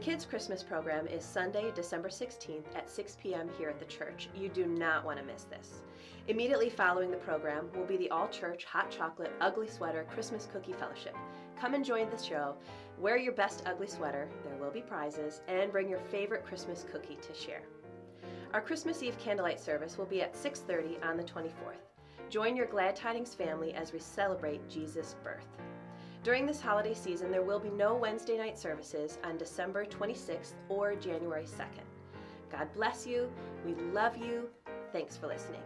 kids' Christmas program is Sunday, December 16th at 6 p.m. here at the church. You do not want to miss this. Immediately following the program will be the all church hot chocolate ugly sweater Christmas cookie fellowship. Come and join the show. Wear your best ugly sweater, there will be prizes, and bring your favorite Christmas cookie to share. Our Christmas Eve candlelight service will be at 6:30 on the 24th. Join your Glad Tidings family as we celebrate Jesus' birth. During this holiday season, there will be no Wednesday night services on December 26th or January 2nd. God bless you. We love you. Thanks for listening.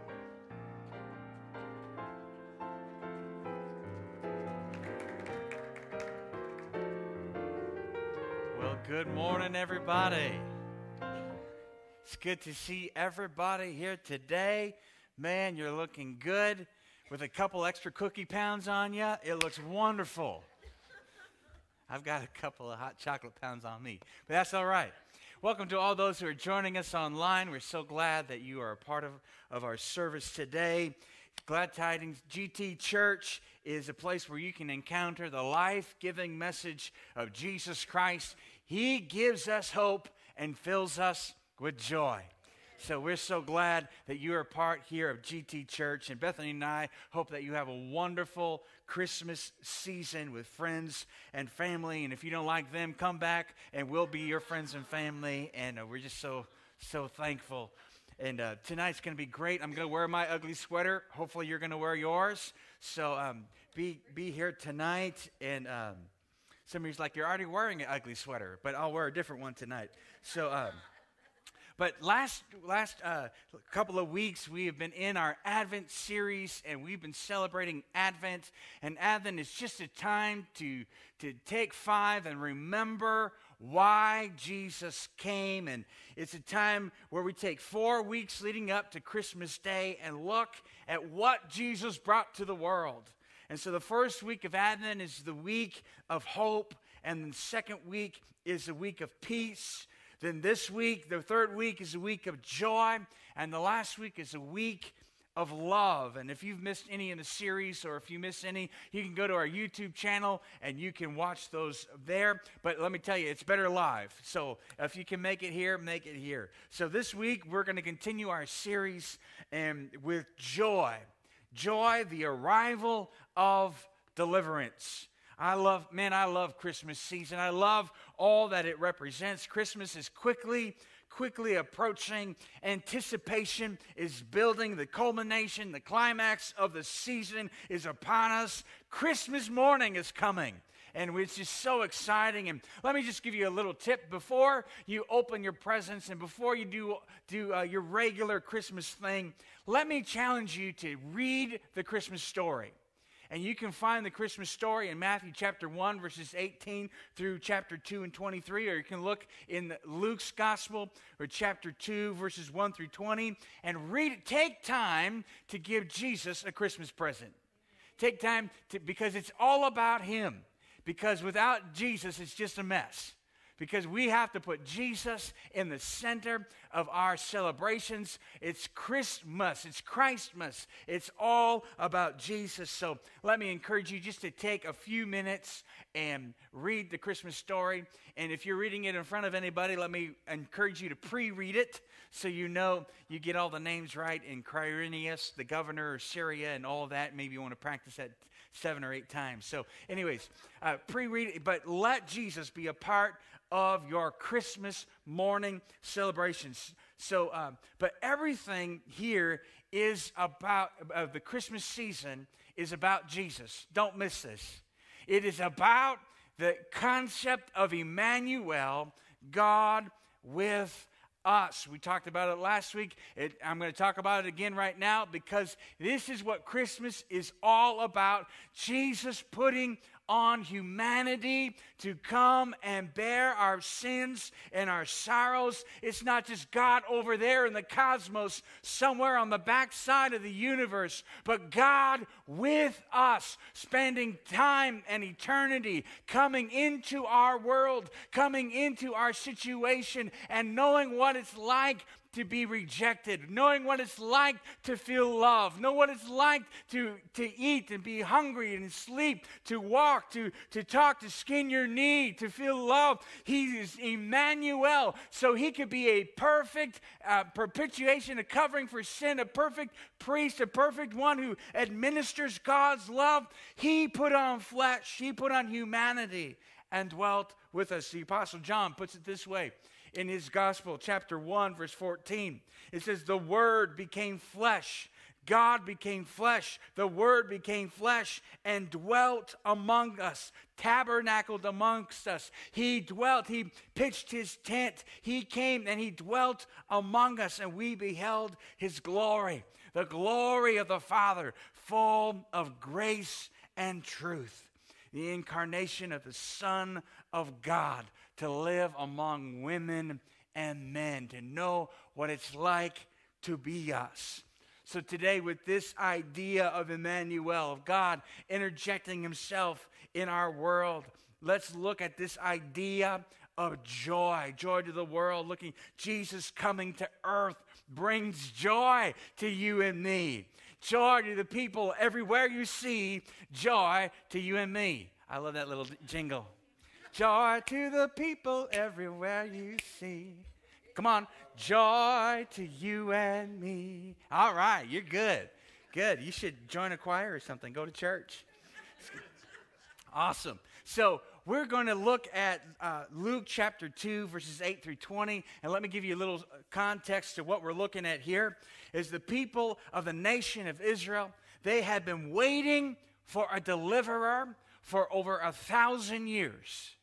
Well, good morning, everybody. It's good to see everybody here today. Man, you're looking good with a couple extra cookie pounds on you. It looks wonderful. I've got a couple of hot chocolate pounds on me, but that's all right. Welcome to all those who are joining us online. We're so glad that you are a part of, of our service today. Glad Tidings GT Church is a place where you can encounter the life giving message of Jesus Christ. He gives us hope and fills us with joy. So we're so glad that you are part here of GT Church. And Bethany and I hope that you have a wonderful Christmas season with friends and family. And if you don't like them, come back and we'll be your friends and family. And uh, we're just so, so thankful. And uh, tonight's going to be great. I'm going to wear my ugly sweater. Hopefully, you're going to wear yours. So um, be, be here tonight. And um, some of you's like, you're already wearing an ugly sweater, but I'll wear a different one tonight. So. Um, but last last uh, couple of weeks, we have been in our Advent series, and we've been celebrating Advent. And Advent is just a time to to take five and remember why Jesus came. And it's a time where we take four weeks leading up to Christmas Day and look at what Jesus brought to the world. And so the first week of Advent is the week of hope, and the second week is the week of peace. Then this week, the third week, is a week of joy, and the last week is a week of love. And if you've missed any in the series or if you miss any, you can go to our YouTube channel and you can watch those there. But let me tell you, it's better live. So if you can make it here, make it here. So this week, we're going to continue our series and with joy. Joy, the arrival of deliverance. I love, man, I love Christmas season. I love all that it represents. Christmas is quickly, quickly approaching. Anticipation is building. The culmination, the climax of the season is upon us. Christmas morning is coming and it's just so exciting. And let me just give you a little tip before you open your presents and before you do do uh, your regular Christmas thing. Let me challenge you to read the Christmas story. And you can find the Christmas story in Matthew chapter 1, verses 18 through chapter 2 and 23, or you can look in Luke's gospel or chapter 2, verses 1 through 20, and read it. Take time to give Jesus a Christmas present. Take time to, because it's all about Him. Because without Jesus, it's just a mess because we have to put Jesus in the center of our celebrations. It's Christmas, it's Christmas. It's all about Jesus. So let me encourage you just to take a few minutes and read the Christmas story. And if you're reading it in front of anybody, let me encourage you to pre read it so you know you get all the names right in Quirinius, the governor of Syria, and all that. Maybe you want to practice that seven or eight times. So, anyways, uh, pre read it, but let Jesus be a part of your Christmas morning celebrations. So, um, but everything here is about uh, the Christmas season is about Jesus. Don't miss this. It is about the concept of Emmanuel, God with us. We talked about it last week. It, I'm going to talk about it again right now because this is what Christmas is all about. Jesus putting on humanity to come and bear our sins and our sorrows. It's not just God over there in the cosmos, somewhere on the backside of the universe, but God with us, spending time and eternity coming into our world, coming into our situation, and knowing what it's like to be rejected, knowing what it's like to feel love, know what it's like to, to eat and be hungry and sleep, to walk, to, to talk, to skin your knee, to feel love. He is Emmanuel, so he could be a perfect uh, propitiation, a covering for sin, a perfect priest, a perfect one who administers God's love. He put on flesh, he put on humanity and dwelt with us. The Apostle John puts it this way in his Gospel, chapter 1, verse 14. It says, The Word became flesh. God became flesh. The Word became flesh and dwelt among us, tabernacled amongst us. He dwelt, He pitched His tent. He came and He dwelt among us, and we beheld His glory, the glory of the Father, full of grace and truth the incarnation of the Son of God to live among women and men, to know what it's like to be us. So, today, with this idea of Emmanuel, of God interjecting himself in our world, let's look at this idea of joy, joy to the world. Looking, Jesus coming to earth brings joy to you and me joy to the people everywhere you see, joy to you and me. I love that little jingle. Joy to the people everywhere you see. Come on. Joy to you and me. All right, you're good. Good. You should join a choir or something. Go to church. Awesome. So, we're going to look at uh, Luke chapter 2, verses 8 through 20. And let me give you a little context to what we're looking at here. Is the people of the nation of Israel, they had been waiting for a deliverer for over a thousand years.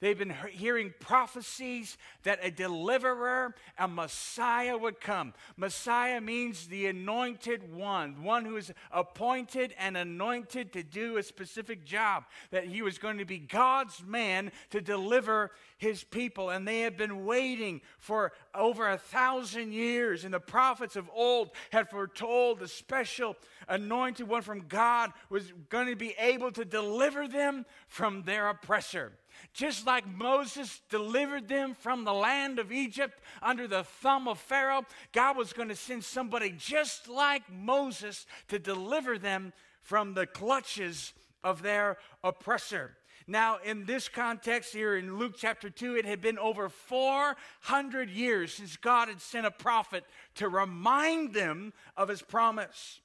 They've been hearing prophecies that a deliverer, a Messiah would come. Messiah means the anointed one, one who is appointed and anointed to do a specific job, that he was going to be God's man to deliver his people. And they had been waiting for over a thousand years. And the prophets of old had foretold the special anointed one from God was going to be able to deliver them from their oppressor. Just like Moses delivered them from the land of Egypt under the thumb of Pharaoh, God was going to send somebody just like Moses to deliver them from the clutches of their oppressor. Now, in this context here in Luke chapter 2, it had been over 400 years since God had sent a prophet to remind them of his promise.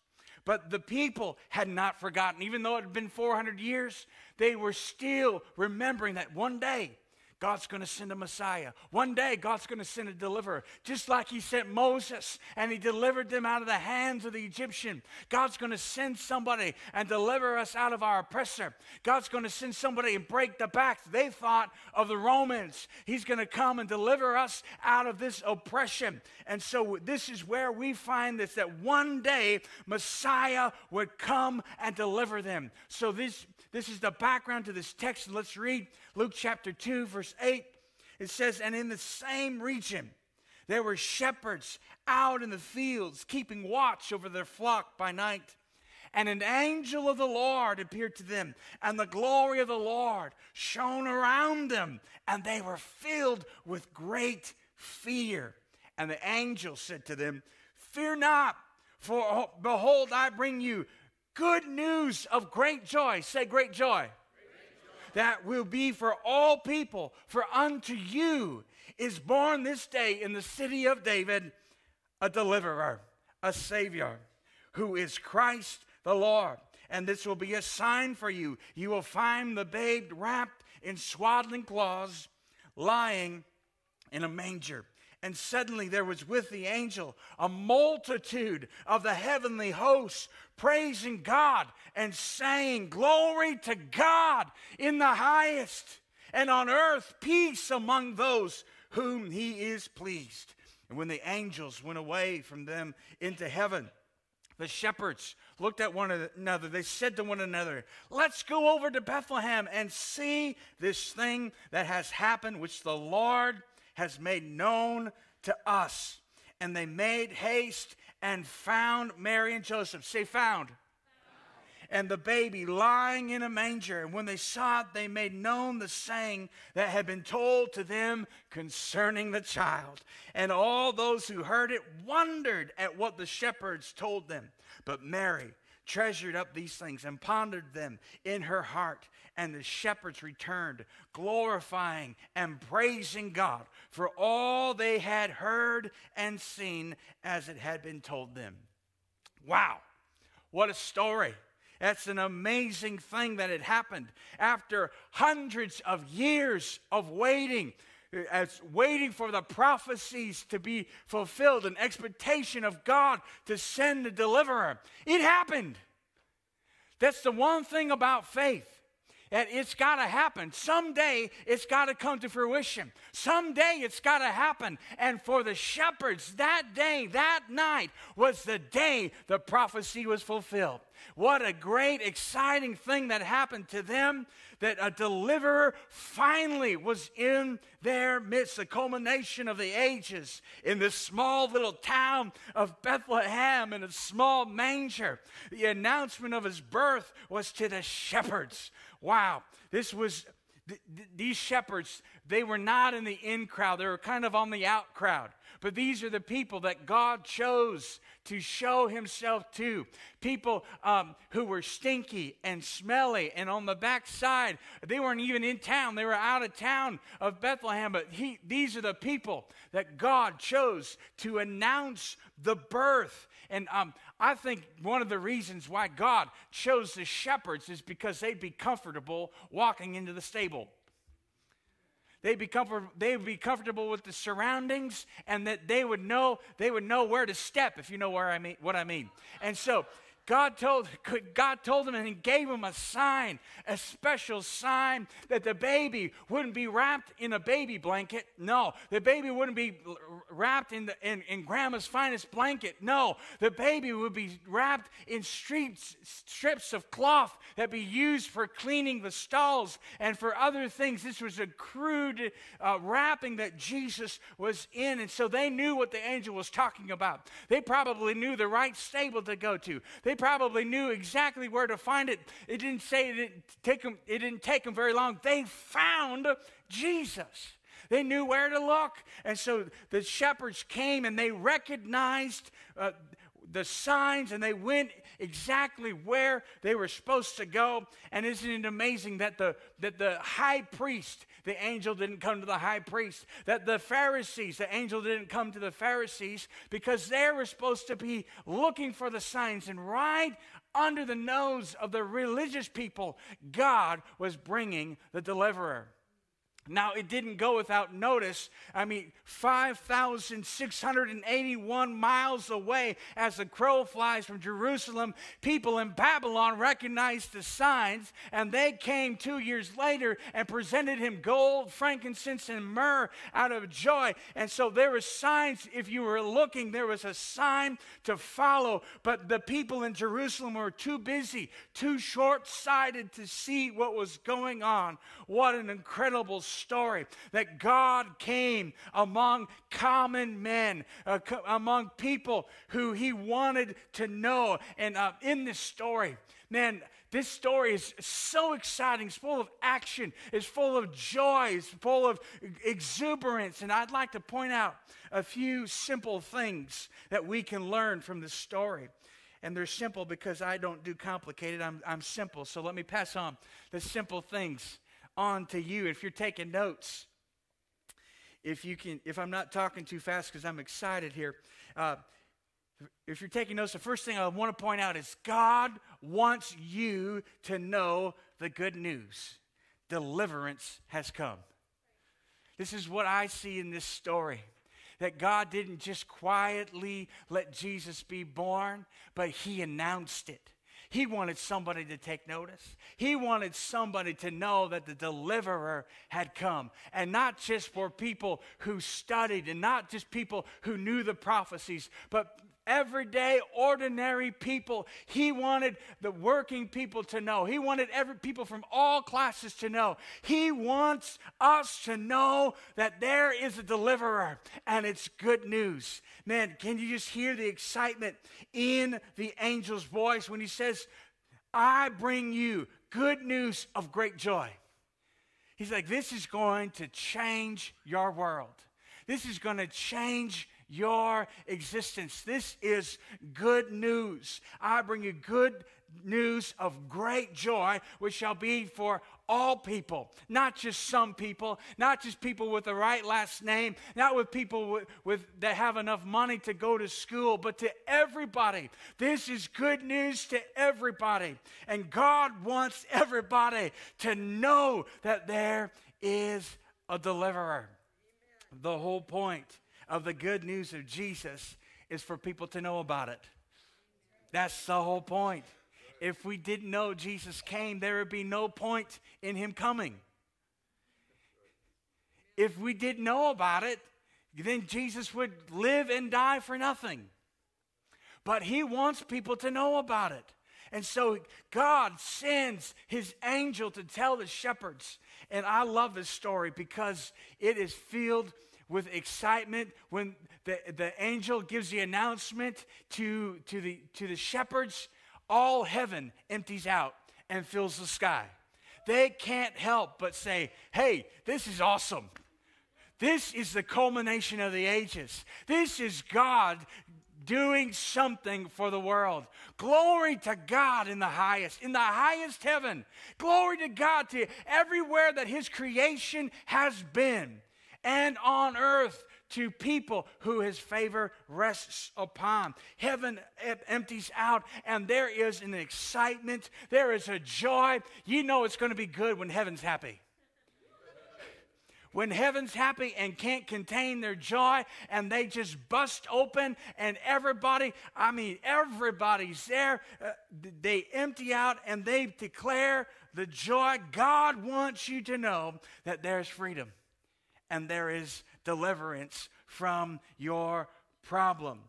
But the people had not forgotten. Even though it had been 400 years, they were still remembering that one day God's going to send a Messiah. One day, God's going to send a deliverer. Just like He sent Moses and He delivered them out of the hands of the Egyptian. God's going to send somebody and deliver us out of our oppressor. God's going to send somebody and break the backs, they thought, of the Romans. He's going to come and deliver us out of this oppression. And so, this is where we find this that one day Messiah would come and deliver them. So, this, this is the background to this text. Let's read Luke chapter 2, verse 8. It says, And in the same region, there were shepherds out in the fields, keeping watch over their flock by night. And an angel of the Lord appeared to them, and the glory of the Lord shone around them, and they were filled with great fear. And the angel said to them, Fear not, for behold, I bring you good news of great joy. Say, great joy. That will be for all people. For unto you is born this day in the city of David a deliverer, a Savior, who is Christ the Lord. And this will be a sign for you. You will find the babe wrapped in swaddling cloths, lying in a manger. And suddenly there was with the angel a multitude of the heavenly hosts praising God and saying, Glory to God in the highest, and on earth peace among those whom he is pleased. And when the angels went away from them into heaven, the shepherds looked at one another. They said to one another, Let's go over to Bethlehem and see this thing that has happened, which the Lord has made known to us. And they made haste and found Mary and Joseph. Say, found. and the baby lying in a manger. And when they saw it, they made known the saying that had been told to them concerning the child. And all those who heard it wondered at what the shepherds told them. But Mary treasured up these things and pondered them in her heart. And the shepherds returned, glorifying and praising God for all they had heard and seen as it had been told them. Wow, what a story! That's an amazing thing that had happened after hundreds of years of waiting as waiting for the prophecies to be fulfilled, an expectation of God to send the deliverer. It happened. That's the one thing about faith. That it's got to happen. Someday it's got to come to fruition. Someday it's got to happen. And for the shepherds, that day, that night was the day the prophecy was fulfilled. What a great, exciting thing that happened to them that a deliverer finally was in their midst, the culmination of the ages in this small little town of Bethlehem in a small manger. The announcement of his birth was to the shepherds. Wow, this was th- th- these shepherds, they were not in the in crowd, they were kind of on the out crowd. But these are the people that God chose to show himself to. People um, who were stinky and smelly and on the backside. They weren't even in town, they were out of town of Bethlehem. But he, these are the people that God chose to announce the birth. And um, I think one of the reasons why God chose the shepherds is because they'd be comfortable walking into the stable. They'd be, comfort, they would be comfortable with the surroundings and that they would know they would know where to step if you know where I mean what I mean. And so God told, God told him and he gave him a sign, a special sign that the baby wouldn't be wrapped in a baby blanket. No, the baby wouldn't be wrapped in, the, in, in grandma's finest blanket. No, the baby would be wrapped in strips, strips of cloth that be used for cleaning the stalls and for other things. This was a crude uh, wrapping that Jesus was in. And so they knew what the angel was talking about. They probably knew the right stable to go to. They probably knew exactly where to find it. It didn't say it didn't take them, it didn't take them very long. They found Jesus. They knew where to look. And so the shepherds came and they recognized uh, the signs and they went exactly where they were supposed to go. And isn't it amazing that the, that the high priest, the angel didn't come to the high priest, that the Pharisees, the angel didn't come to the Pharisees because they were supposed to be looking for the signs. And right under the nose of the religious people, God was bringing the deliverer. Now, it didn't go without notice. I mean, 5,681 miles away, as the crow flies from Jerusalem, people in Babylon recognized the signs, and they came two years later and presented him gold, frankincense, and myrrh out of joy. And so there were signs, if you were looking, there was a sign to follow. But the people in Jerusalem were too busy, too short sighted to see what was going on. What an incredible story that God came among common men, uh, co- among people who he wanted to know. And uh, in this story, man, this story is so exciting. It's full of action, it's full of joy, it's full of exuberance. And I'd like to point out a few simple things that we can learn from this story. And they're simple because I don't do complicated, I'm, I'm simple. So let me pass on the simple things on to you. If you're taking notes, if you can, if I'm not talking too fast because I'm excited here, uh, if you're taking notes, the first thing I want to point out is God wants you to know the good news. Deliverance has come. This is what I see in this story that God didn't just quietly let Jesus be born, but He announced it. He wanted somebody to take notice. He wanted somebody to know that the deliverer had come. And not just for people who studied and not just people who knew the prophecies, but everyday, ordinary people. He wanted the working people to know. He wanted every people from all classes to know. He wants us to know that there is a deliverer and it's good news. Man, can you just hear the excitement in the angel's voice when he says, I bring you good news of great joy. He's like, this is going to change your world. This is going to change your existence. This is good news. I bring you good news of great joy, which shall be for all people, not just some people, not just people with the right last name, not with people with, with, that have enough money to go to school, but to everybody. This is good news to everybody. And God wants everybody to know that there is a deliverer. The whole point of the good news of Jesus is for people to know about it. That's the whole point if we didn't know Jesus came, there would be no point in him coming. If we didn't know about it, then Jesus would live and die for nothing. But he wants people to know about it. And so God sends his angel to tell the shepherds. And I love this story because it is filled with excitement when the, the angel gives the announcement to, to, the, to the shepherds all heaven empties out and fills the sky. They can't help but say, hey, this is awesome. This is the culmination of the ages. This is God doing something for the world. Glory to God in the highest, in the highest heaven. Glory to God to everywhere that His creation has been. And on earth, to people who his favor rests upon. Heaven empties out, and there is an excitement, there is a joy. You know it's going to be good when heaven's happy. When heaven's happy and can't contain their joy, and they just bust open, and everybody, I mean, everybody's there. Uh, they empty out and they declare the joy. God wants you to know that there's freedom and there is deliverance from your problem.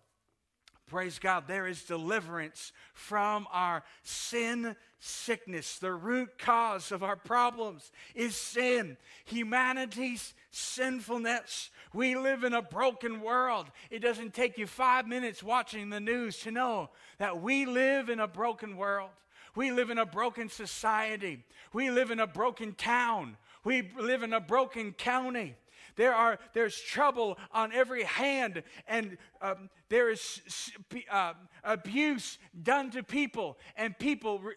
Praise God, there is deliverance from our sin sickness. The root cause of our problems is sin, humanity's sinfulness. We live in a broken world. It doesn't take you five minutes watching the news to know that we live in a broken world. We live in a broken society. We live in a broken town. We live in a broken county. There are, there's trouble on every hand, and um, there is uh, abuse done to people, and people re-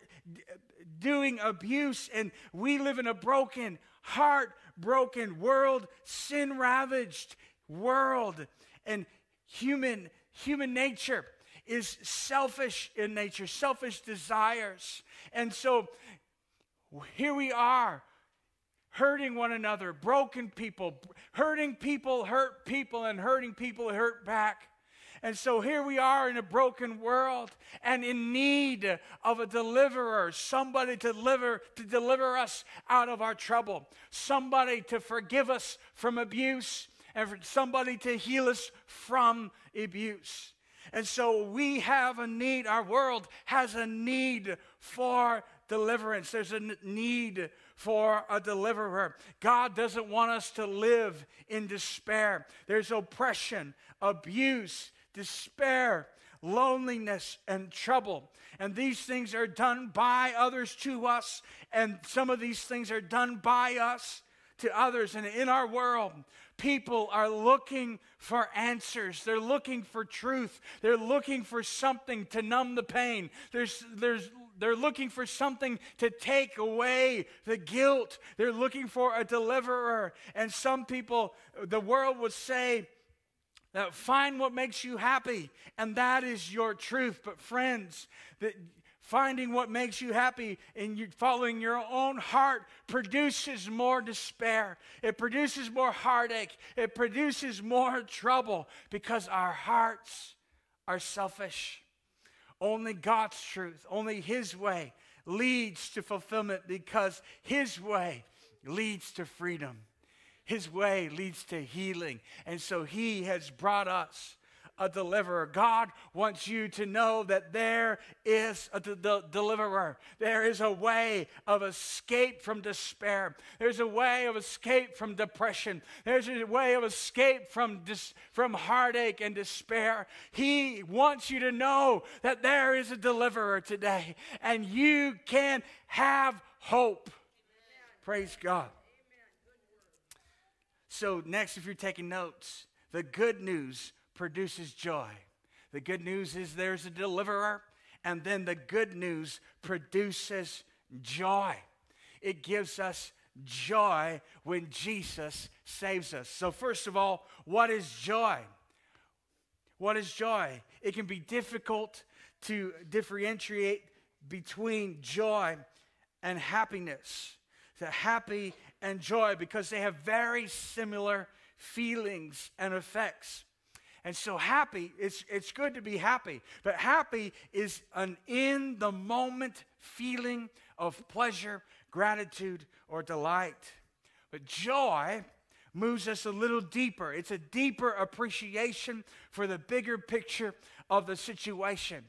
doing abuse. And we live in a broken, heart-broken world, sin ravaged world. And human, human nature is selfish in nature, selfish desires. And so here we are hurting one another, broken people, hurting people hurt people, and hurting people hurt back. And so here we are in a broken world and in need of a deliverer, somebody to deliver, to deliver us out of our trouble, somebody to forgive us from abuse, and somebody to heal us from abuse. And so we have a need, our world has a need for deliverance. There's a need for a deliverer. God doesn't want us to live in despair. There's oppression, abuse, despair, loneliness, and trouble. And these things are done by others to us, and some of these things are done by us to others. And in our world, people are looking for answers. They're looking for truth. They're looking for something to numb the pain. There's, there's they're looking for something to take away the guilt. They're looking for a deliverer. And some people, the world would say, that find what makes you happy, and that is your truth. But friends, that finding what makes you happy and you following your own heart produces more despair. It produces more heartache. It produces more trouble because our hearts are selfish. Only God's truth, only His way leads to fulfillment because His way leads to freedom. His way leads to healing. And so He has brought us a deliverer. God wants you to know that there is a de- de- deliverer. There is a way of escape from despair. There's a way of escape from depression. There's a way of escape from, dis- from heartache and despair. He wants you to know that there is a deliverer today, and you can have hope. Praise God. So, next, if you're taking notes, the good news produces joy. The good news is there's a deliverer, and then the good news produces joy. It gives us joy when Jesus saves us. So, first of all, what is joy? What is joy? It can be difficult to differentiate between joy and happiness. The happy and joy because they have very similar feelings and effects. And so happy, it's, it's good to be happy, but happy is an in the moment feeling of pleasure, gratitude, or delight. But joy moves us a little deeper. It's a deeper appreciation for the bigger picture of the situation.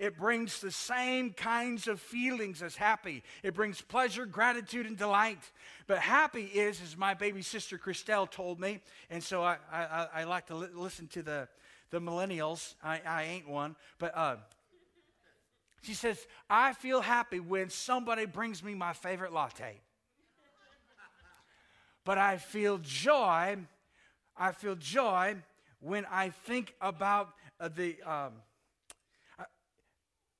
It brings the same kinds of feelings as happy. It brings pleasure, gratitude, and delight. But happy is, as my baby sister Christelle told me, and so I, I, I like to li- listen to the, the millennials. I, I ain't one, but uh, she says, I feel happy when somebody brings me my favorite latte. but I feel joy. I feel joy when I think about uh, the. Um,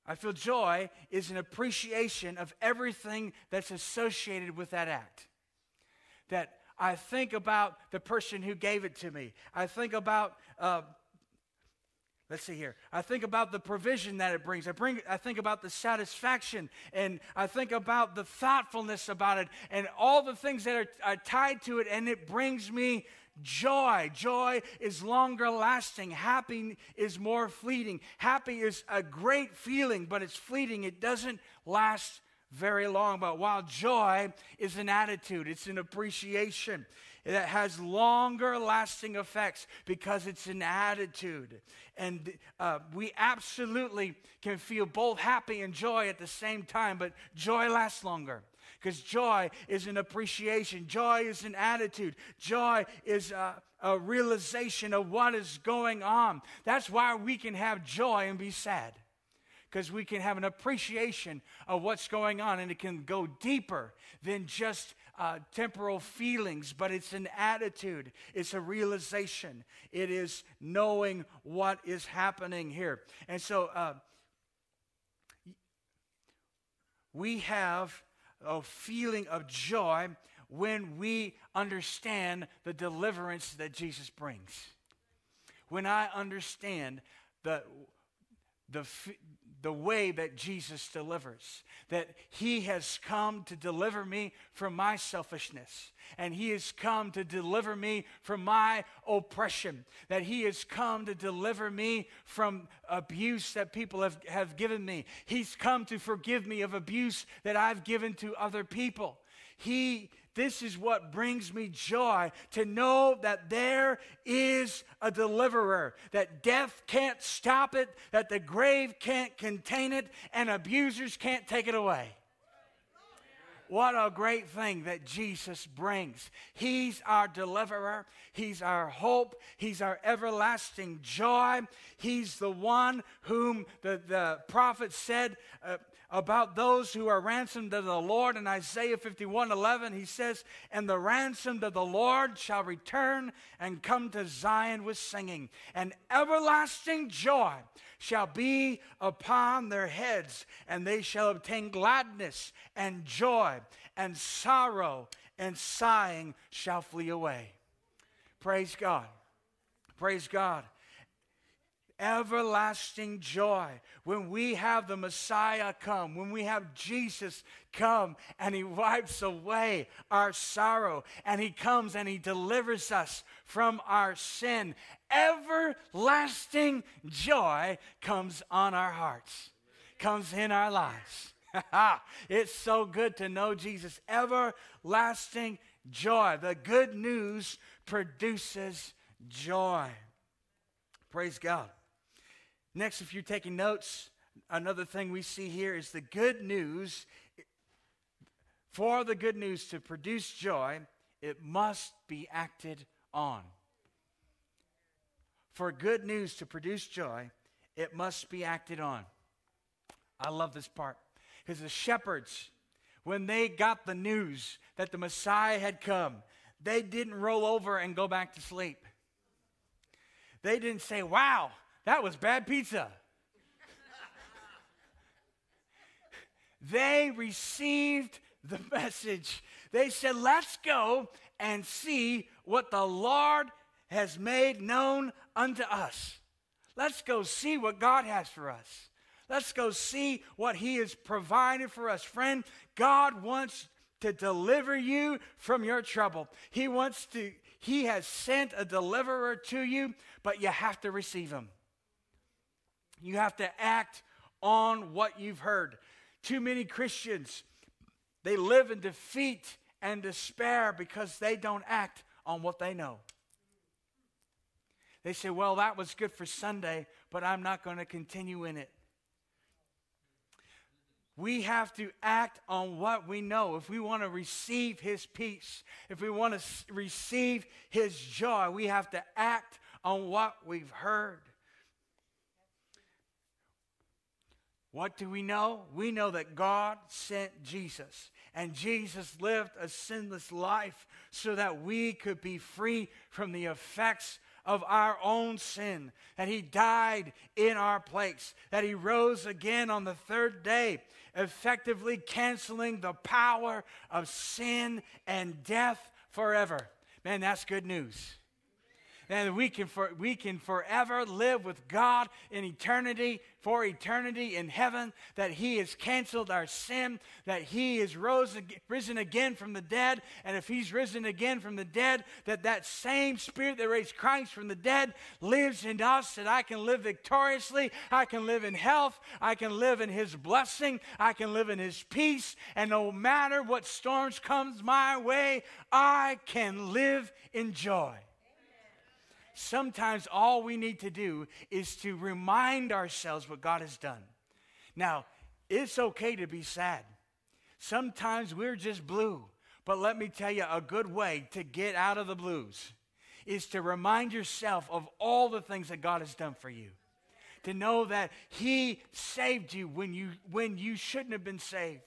I feel joy is an appreciation of everything that's associated with that act. That I think about the person who gave it to me. I think about, uh, let's see here. I think about the provision that it brings. I, bring, I think about the satisfaction and I think about the thoughtfulness about it and all the things that are, are tied to it, and it brings me joy. Joy is longer lasting. Happy is more fleeting. Happy is a great feeling, but it's fleeting. It doesn't last very long. But while joy is an attitude, it's an appreciation that has longer lasting effects because it's an attitude. And uh, we absolutely can feel both happy and joy at the same time, but joy lasts longer because joy is an appreciation, joy is an attitude, joy is a, a, realization of what is going on. That's why we can have joy and be sad. Because we can have an appreciation of what's going on, and it can go deeper than just uh, temporal feelings, but it's an attitude, it's a realization, it is knowing what is happening here. And so uh, we have a feeling of joy when we understand the deliverance that Jesus brings. When I understand the, the, the way that Jesus delivers, that He has come to deliver me from my selfishness, and He has come to deliver me from my oppression, that He has come to deliver me from abuse that people have, have given me. He's come to forgive me of abuse that I've given to other people. He this is what brings me joy to know that there is a deliverer, that death can't stop it, that the grave can't contain it, and abusers can't take it away. What a great thing that Jesus brings. He's our deliverer. He's our hope. He's our everlasting joy. He's the one whom the, the prophet said, uh, about those who are ransomed of the Lord. In Isaiah 51 11, he says, And the ransomed of the Lord shall return and come to Zion with singing, and everlasting joy shall be upon their heads, and they shall obtain gladness and joy, and sorrow and sighing shall flee away. Praise God. Praise God everlasting joy when we have the Messiah come, when we have Jesus come and he wipes away our sorrow and he comes and he delivers us from our sin. Everlasting joy comes on our hearts, comes in our lives. it's so good to know Jesus. Everlasting joy. The good news produces joy. Praise God. Next, if you're taking notes, another thing we see here is the good news. For the good news to produce joy, it must be acted on. For good news to produce joy, it must be acted on. I love this part because the shepherds, when they got the news that the Messiah had come, they didn't roll over and go back to sleep. They didn't say, Wow, that was bad pizza. they received the message. They said, Let's go and see what the Lord has made known unto us. Let's go see what God has for us. Let's go see what He has provided for us. Friend, God wants to deliver you from your trouble. He wants to, He has sent a deliverer to you, but you have to receive Him. You have to act on what you've heard. Too many Christians, they live in defeat and despair because they don't act on what they know. They say, Well, that was good for Sunday, but I'm not going to continue in it. We have to act on what we know. If we want to receive His peace, if we want to receive His joy, we have to act on what we've heard. What do we know? We know that God sent Jesus, and Jesus lived a sinless life so that we could be free from the effects of our own sin, that He died in our place, that He rose again on the third day, effectively canceling the power of sin and death forever. Man, that's good news and we can, for, we can forever live with God in eternity, for eternity in heaven, that He has canceled our sin, that He is rose, risen again from the dead, and if He's risen again from the dead, that that same Spirit that raised Christ from the dead lives in us, that I can live victoriously, I can live in health, I can live in His blessing, I can live in His peace, and no matter what storms comes my way, I can live in joy. Sometimes all we need to do is to remind ourselves what God has done. Now, it's okay to be sad. Sometimes we're just blue. But let me tell you, a good way to get out of the blues is to remind yourself of all the things that God has done for you. To know that He saved you when you, when you shouldn't have been saved.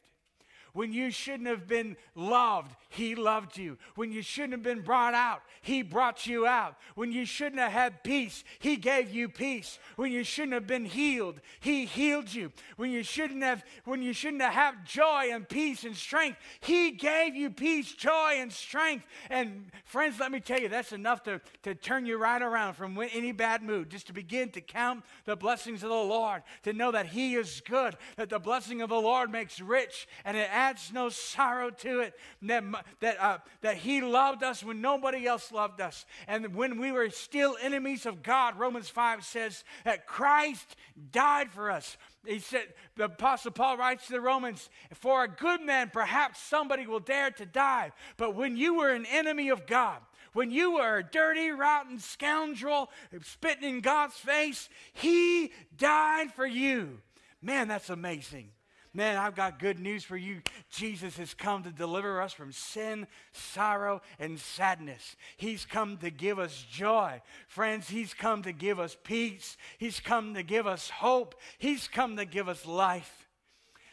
When you shouldn't have been loved, He loved you. When you shouldn't have been brought out, He brought you out. When you shouldn't have had peace, He gave you peace. When you shouldn't have been healed, He healed you. When you shouldn't have, when you shouldn't have joy and peace and strength, He gave you peace, joy, and strength. And friends, let me tell you, that's enough to, to turn you right around from any bad mood. Just to begin to count the blessings of the Lord, to know that He is good, that the blessing of the Lord makes rich, and it adds adds no sorrow to it. That, that, uh, that He loved us when nobody else loved us. And when we were still enemies of God, Romans 5 says that Christ died for us. He said, the Apostle Paul writes to the Romans, For a good man, perhaps somebody will dare to die. But when you were an enemy of God, when you were a dirty, rotten scoundrel spitting in God's face, He died for you. Man, that's amazing. Man, I've got good news for you. Jesus has come to deliver us from sin, sorrow, and sadness. He's come to give us joy. Friends, He's come to give us peace. He's come to give us hope. He's come to give us life.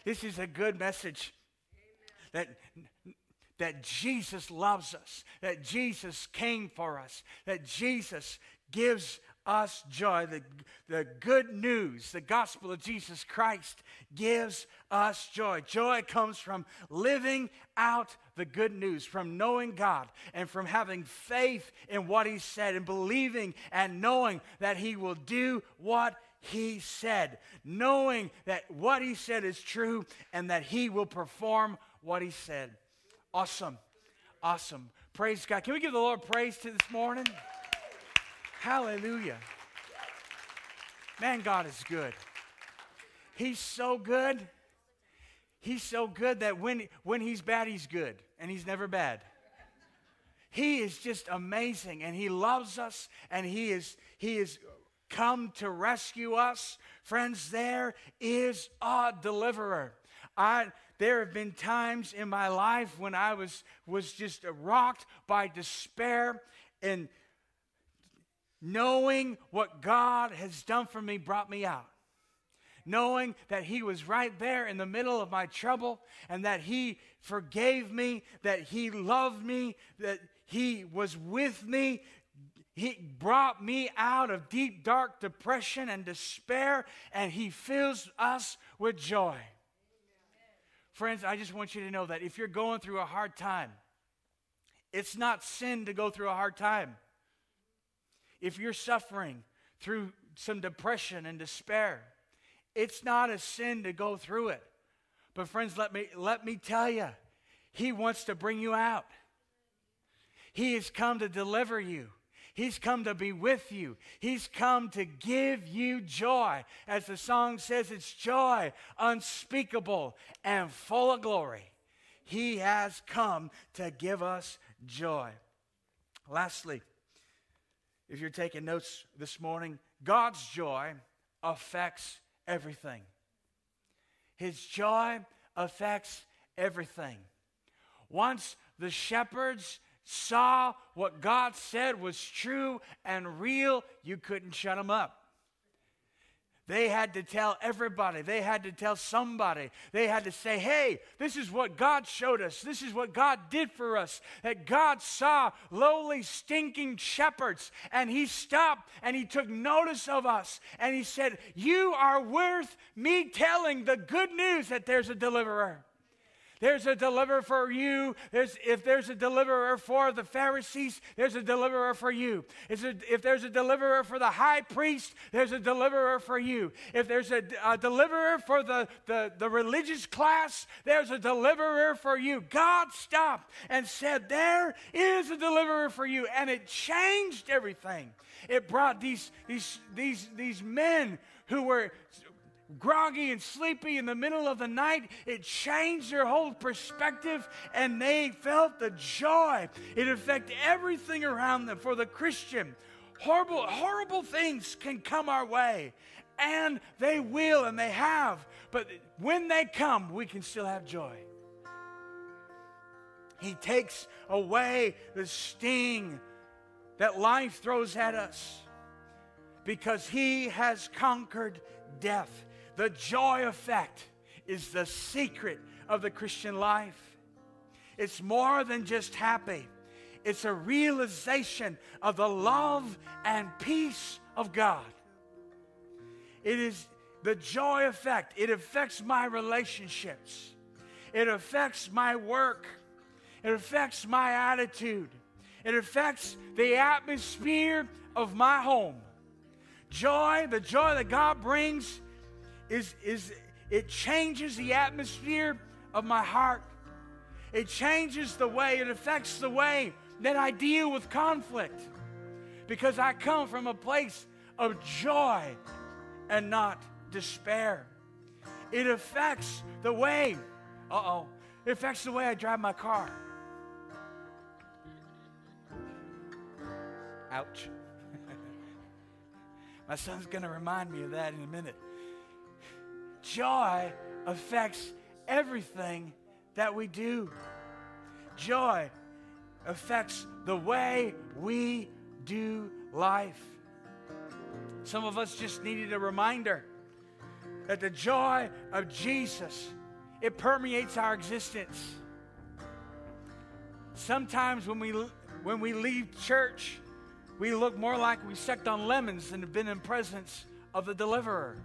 This is a good message that, that Jesus loves us, that Jesus came for us, that Jesus gives us joy. The, the good news, the gospel of Jesus Christ gives us joy. Joy comes from living out the good news, from knowing God, and from having faith in what He said, and believing and knowing that He will do what He said, knowing that what He said is true and that He will perform what He said. Awesome. Awesome. Praise God. Can we give the Lord praise to this morning? Hallelujah. Man, God is good. He's so good. He's so good that when, when he's bad, he's good, and he's never bad. He is just amazing, and he loves us, and he is, he is come to rescue us, friends, there is a deliverer. I, there have been times in my life when I was, was just rocked by despair and knowing what God has done for me brought me out knowing that He was right there in the middle of my trouble and that He forgave me, that He loved me, that He was with me. He brought me out of deep, dark depression and despair, and He fills us with joy. Friends, I just want you to know that if you're going through a hard time, it's not sin to go through a hard time. If you're suffering through some depression and despair, it's not a sin to go through it. But friends, let me let me tell you, he wants to bring you out. He has come to deliver you. He's come to be with you. He's come to give you joy. As the song says, it's joy unspeakable and full of glory. He has come to give us joy. Lastly, if you're taking notes this morning, God's joy affects everything. His joy affects everything. Once the shepherds saw what God said was true and real, you couldn't shut them up. They had to tell everybody. They had to tell somebody. They had to say, hey, this is what God showed us. This is what God did for us. That God saw lowly, stinking shepherds, and He stopped and He took notice of us. And He said, You are worth me telling the good news that there's a deliverer. There's a deliverer for you. There's, if there's a deliverer for the Pharisees, there's a deliverer for you. A, if there's a deliverer for the high priest, there's a deliverer for you. If there's a, a deliverer for the, the, the religious class, there's a deliverer for you. God stopped and said, There is a deliverer for you. And it changed everything. It brought these, these, these, these men who were groggy and sleepy in the middle of the night, it changed their whole perspective and they felt the joy. It affected everything around them. For the Christian, horrible, horrible things can come our way, and they will and they have. But when they come, we can still have joy. He takes away the sting that life throws at us because He has conquered death. The joy effect is the secret of the Christian life. It's more than just happy, it's a realization of the love and peace of God. It is the joy effect, it affects my relationships, it affects my work, it affects my attitude, it affects the atmosphere of my home. Joy, the joy that God brings, is, is it changes the atmosphere of my heart. It changes the way, it affects the way that I deal with conflict. Because I come from a place of joy and not despair. It affects the way, uh oh, it affects the way I drive my car. Ouch. my son's going to remind me of that in a minute joy affects everything that we do. Joy affects the way we do life. Some of us just needed a reminder that the joy of Jesus it permeates our existence. Sometimes when we when we leave church, we look more like we sucked on lemons than have been in presence of the deliverer.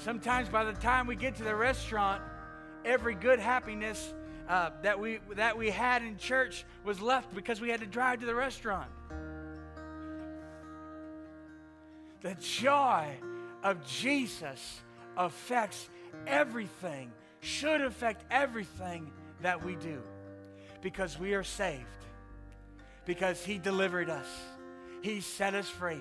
Sometimes by the time we get to the restaurant, every good happiness uh, that, we, that we had in church was left because we had to drive to the restaurant. The joy of Jesus affects everything, should affect everything that we do because we are saved, because He delivered us, He set us free,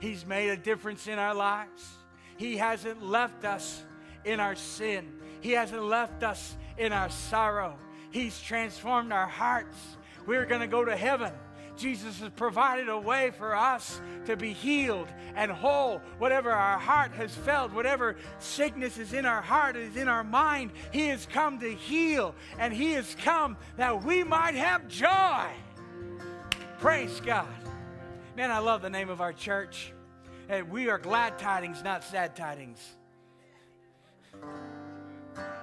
He's made a difference in our lives. He hasn't left us in our sin, He hasn't left us in our sorrow. He's transformed our hearts. We're going to go to heaven Jesus has provided a way for us to be healed and whole. Whatever our heart has felt, whatever sickness is in our heart, is in our mind, He has come to heal, and He has come that we might have joy. Praise God. Man, I love the name of our church. And we are glad tidings, not sad tidings.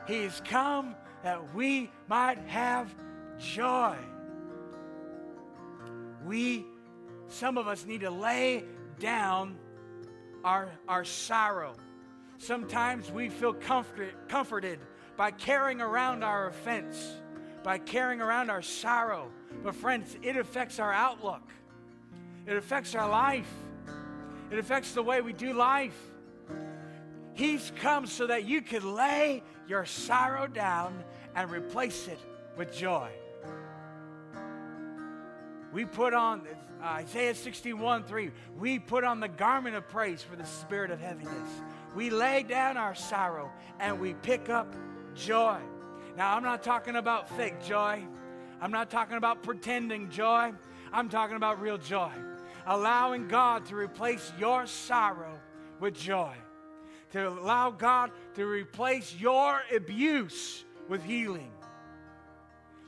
He's come that we might have joy. We, some of us, need to lay down our, our sorrow. Sometimes we feel comfort, comforted by carrying around our offense, by carrying around our sorrow. But, friends, it affects our outlook, it affects our life, it affects the way we do life. He's come so that you could lay your sorrow down and replace it with joy. We put on uh, Isaiah 61 3. We put on the garment of praise for the spirit of heaviness. We lay down our sorrow and we pick up joy. Now, I'm not talking about fake joy. I'm not talking about pretending joy. I'm talking about real joy. Allowing God to replace your sorrow with joy. To allow God to replace your abuse with healing.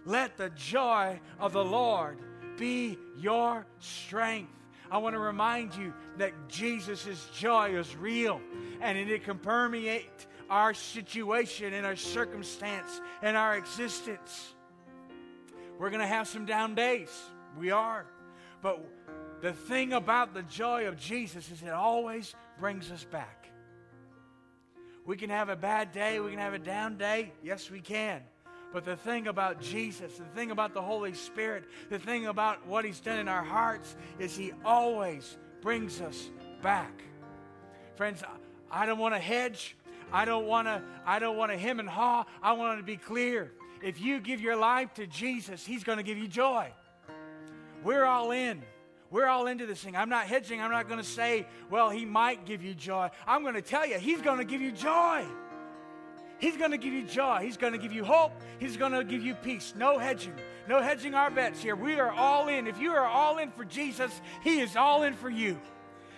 Let the joy of the Lord be your strength. I want to remind you that Jesus' joy is real and it can permeate our situation and our circumstance and our existence. We're going to have some down days. We are. But the thing about the joy of Jesus is it always brings us back. We can have a bad day, we can have a down day. Yes, we can. But the thing about Jesus, the thing about the Holy Spirit, the thing about what He's done in our hearts is He always brings us back. Friends, I don't want to hedge. I don't want to I don't want to hem and haw. I want to be clear. If you give your life to Jesus, He's going to give you joy. We're all in. We're all into this thing. I'm not hedging. I'm not going to say, well, He might give you joy. I'm going to tell you, He's going to give you joy. He's going to give you joy. He's going to give you hope. He's going to give you peace. No hedging. No hedging our bets here. We are all in. If you are all in for Jesus, He is all in for you.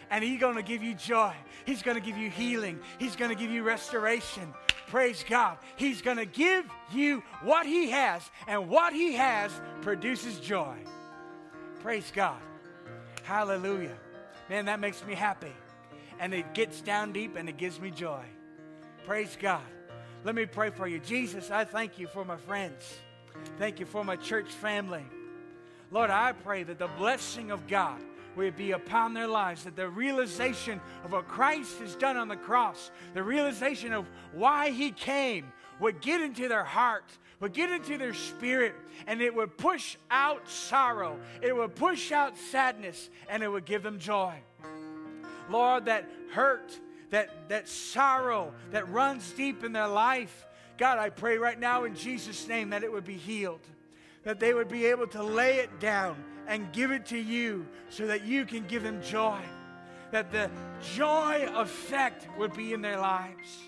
And He's going to give you joy. He's going to give you healing. He's going to give you restoration. Praise God. He's going to give you what He has, and what He has produces joy. Praise God. Hallelujah. Man, that makes me happy. And it gets down deep and it gives me joy. Praise God. Let me pray for you. Jesus, I thank you for my friends. Thank you for my church family. Lord, I pray that the blessing of God would be upon their lives, that the realization of what Christ has done on the cross, the realization of why he came, would get into their heart, would get into their spirit, and it would push out sorrow, it would push out sadness, and it would give them joy. Lord, that hurt that, that sorrow that runs deep in their life. God, I pray right now in Jesus' name that it would be healed, that they would be able to lay it down and give it to you so that you can give them joy, that the joy effect would be in their lives.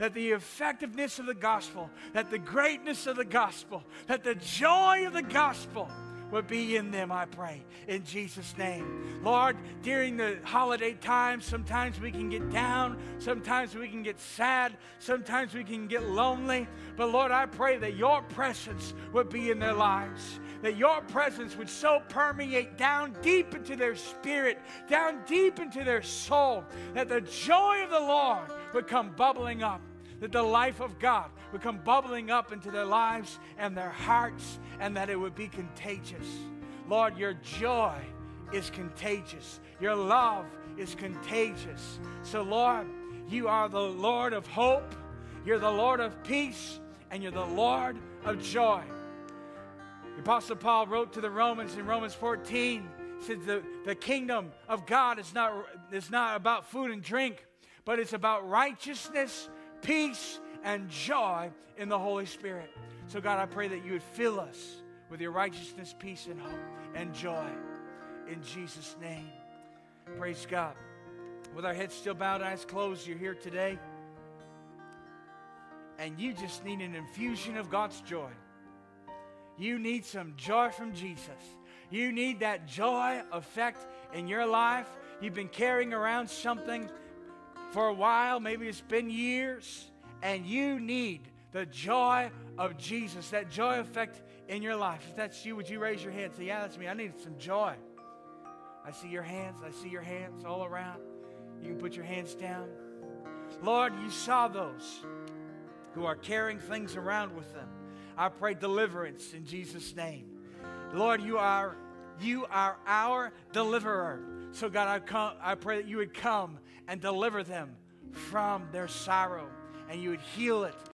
That the effectiveness of the gospel, that the greatness of the gospel, that the joy of the gospel would be in them, I pray, in Jesus' name. Lord, during the holiday time, sometimes we can get down, sometimes we can get sad, sometimes we can get lonely. But Lord, I pray that your presence would be in their lives, that your presence would so permeate down deep into their spirit, down deep into their soul, that the joy of the Lord would come bubbling up that the life of God would come bubbling up into their lives and their hearts, and that it would be contagious. Lord, your joy is contagious, your love is contagious. So, Lord, you are the Lord of hope, you're the Lord of peace, and you're the Lord of joy. The Apostle Paul wrote to the Romans in Romans 14, said the, the kingdom of God is not, is not about food and drink, but it's about righteousness, peace, and joy in the Holy Spirit. So, God, I pray that you would fill us with your righteousness, peace, and hope and joy. In Jesus' name. Praise God. With our heads still bowed, eyes closed, you're here today. And you just need an infusion of God's joy. You need some joy from Jesus. You need that joy effect in your life. You've been carrying around something for a while, maybe it's been years, and you need the joy of Jesus, that joy effect in your life. If that's you, would you raise your hand say, Yeah, that's me. I need some joy. I see your hands. I see your hands all around. You can put your hands down. Lord, you saw those who are carrying things around with them. I pray deliverance in Jesus' name. Lord, you are you are our deliverer. So God, I come I pray that you would come and deliver them from their sorrow. And you would heal it